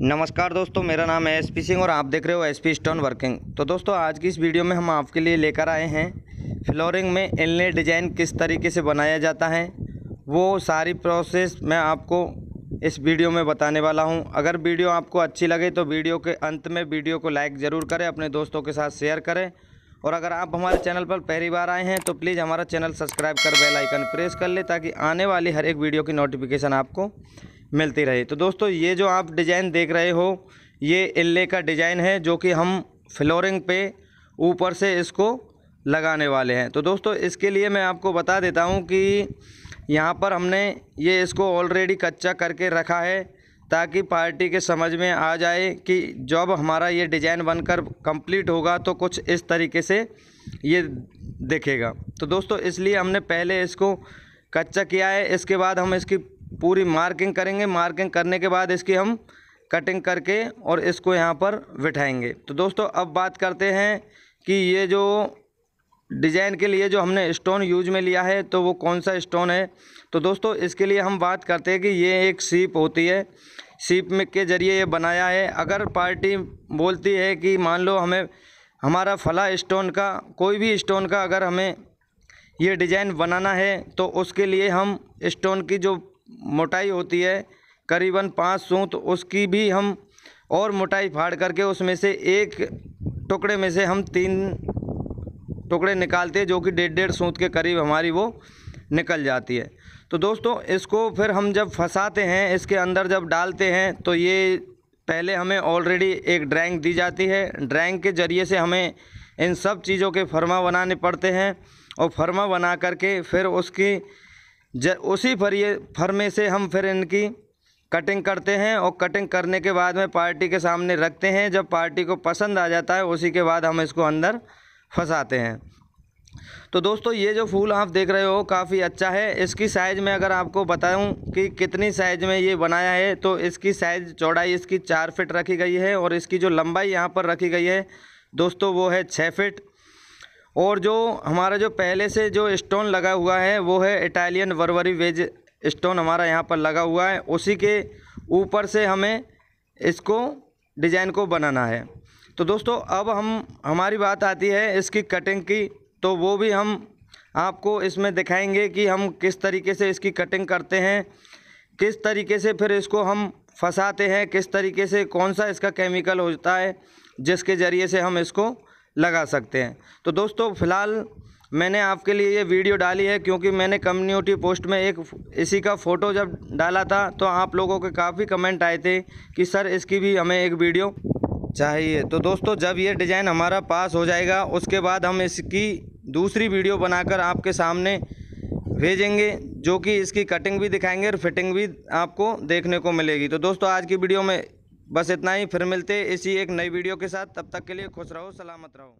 नमस्कार दोस्तों, मेरा नाम है एस पी सिंह और आप देख रहे हो एस पी स्टोन वर्किंग। तो दोस्तों, आज की इस वीडियो में हम आपके लिए लेकर आए हैं, फ्लोरिंग में इनले डिज़ाइन किस तरीके से बनाया जाता है, वो सारी प्रोसेस मैं आपको इस वीडियो में बताने वाला हूँ। अगर वीडियो आपको अच्छी लगे तो वीडियो के अंत में वीडियो को लाइक ज़रूर करें, अपने दोस्तों के साथ शेयर करें। और अगर आप हमारे चैनल पर पहली बार आए हैं तो प्लीज़ हमारा चैनल सब्सक्राइब कर बेल आइकन प्रेस कर ले, ताकि आने वाली हर एक वीडियो की नोटिफिकेशन आपको मिलती रहे। तो दोस्तों, ये जो आप डिज़ाइन देख रहे हो, ये इल्ले का डिज़ाइन है, जो कि हम फ्लोरिंग पे ऊपर से इसको लगाने वाले हैं। तो दोस्तों, इसके लिए मैं आपको बता देता हूँ कि यहाँ पर हमने ये इसको ऑलरेडी कच्चा करके रखा है, ताकि पार्टी के समझ में आ जाए कि जब हमारा ये डिज़ाइन बनकर कंप्लीट होगा तो कुछ इस तरीके से ये दिखेगा। तो दोस्तों, इसलिए हमने पहले इसको कच्चा किया है, इसके बाद हम इसकी पूरी मार्किंग करेंगे। मार्किंग करने के बाद इसकी हम कटिंग करके और इसको यहाँ पर बिठाएँगे। तो दोस्तों, अब बात करते हैं कि ये जो डिज़ाइन के लिए जो हमने स्टोन यूज़ में लिया है तो वो कौन सा स्टोन है? तो दोस्तों, इसके लिए हम बात करते हैं कि ये एक सीप होती है। सीप में के ज़रिए ये बनाया है। अगर पार्टी बोलती है कि मान लो हमें, हमारा फला स्टोन का, कोई भी स्टोन का अगर हमें ये डिज़ाइन बनाना है तो उसके लिए हम स्टोन की जो मोटाई होती है, करीबन पाँच सूत, उसकी भी हम और मोटाई फाड़ करके उसमें से एक टुकड़े में से हम तीन टुकड़े निकालते हैं, जो कि डेढ़ डेढ़ सूत के करीब हमारी वो निकल जाती है। तो दोस्तों, इसको फिर हम जब फंसाते हैं, इसके अंदर जब डालते हैं तो ये पहले हमें ऑलरेडी एक ड्राइंग दी जाती है। ड्राइंग के ज़रिए से हमें इन सब चीज़ों के फर्मा बनाने पड़ते हैं और फर्मा बना करके फिर उसकी ज, उसी फरिए फरमे से हम फिर इनकी कटिंग करते हैं और कटिंग करने के बाद में पार्टी के सामने रखते हैं। जब पार्टी को पसंद आ जाता है, उसी के बाद हम इसको अंदर फंसाते हैं। तो दोस्तों, ये जो फूल आप देख रहे हो, काफ़ी अच्छा है। इसकी साइज़ में अगर आपको बताऊँ कि कितनी साइज़ में ये बनाया है तो इसकी साइज़ चौड़ाई इसकी चार फिट रखी गई है और इसकी जो लंबाई यहाँ पर रखी गई है, दोस्तों, वो है छः फिट और जो हमारा जो पहले से जो स्टोन लगा हुआ है, वो है इटालियन वर्वरी वेज स्टोन हमारा यहाँ पर लगा हुआ है। उसी के ऊपर से हमें इसको डिज़ाइन को बनाना है। तो दोस्तों, अब हम, हमारी बात आती है इसकी कटिंग की। तो वो भी हम आपको इसमें दिखाएँगे कि हम किस तरीके से इसकी कटिंग करते हैं, किस तरीके से फिर इसको हम फंसाते हैं, किस तरीके से कौन सा इसका केमिकल होता है, जिसके ज़रिए से हम इसको लगा सकते हैं। तो दोस्तों, फ़िलहाल मैंने आपके लिए ये वीडियो डाली है क्योंकि मैंने कम्युनिटी पोस्ट में एक इसी का फ़ोटो जब डाला था तो आप लोगों के काफ़ी कमेंट आए थे कि, सर, इसकी भी हमें एक वीडियो चाहिए। तो दोस्तों, जब ये डिज़ाइन हमारा पास हो जाएगा, उसके बाद हम इसकी दूसरी वीडियो बनाकर आपके सामने भेजेंगे, जो कि इसकी कटिंग भी दिखाएँगे और फिटिंग भी आपको देखने को मिलेगी। तो दोस्तों, आज की वीडियो में बस इतना ही, फिर मिलते इसी एक नई वीडियो के साथ। तब तक के लिए खुश रहो, सलामत रहो।